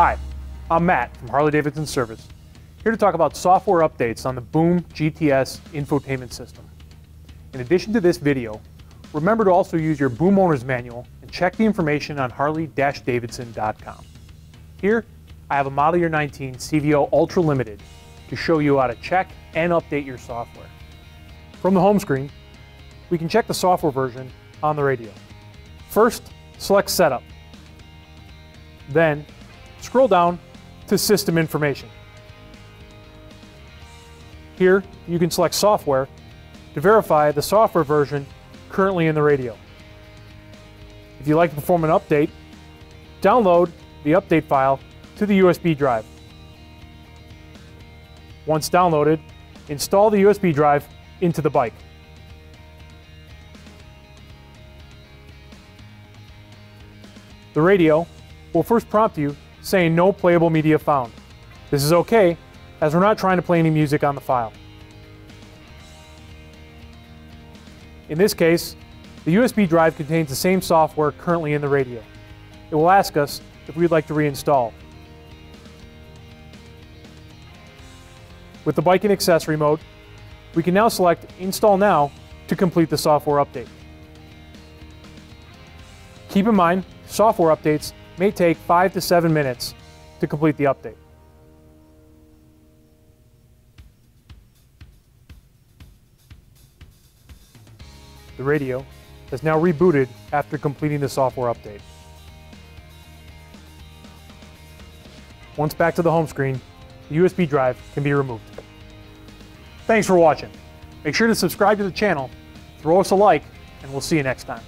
Hi, I'm Matt from Harley-Davidson Service, here to talk about software updates on the Boom GTS infotainment system. In addition to this video, remember to also use your Boom Owner's Manual and check the information on harley-davidson.com. Here, I have a Model Year 19 CVO Ultra Limited to show you how to check and update your software. From the home screen, we can check the software version on the radio. First, select Setup. Then, scroll down to System Information. Here, you can select Software to verify the software version currently in the radio. If you'd like to perform an update, download the update file to the USB drive. Once downloaded, install the USB drive into the bike. The radio will first prompt you saying no playable media found. This is okay, as we're not trying to play any music on the file. In this case, the USB drive contains the same software currently in the radio. It will ask us if we'd like to reinstall. With the bike and accessory mode, we can now select Install Now to complete the software update. Keep in mind, software updates may take 5 to 7 minutes to complete the update. The radio has now rebooted after completing the software update. Once back to the home screen, the USB drive can be removed. Thanks for watching. Make sure to subscribe to the channel, throw us a like, and we'll see you next time.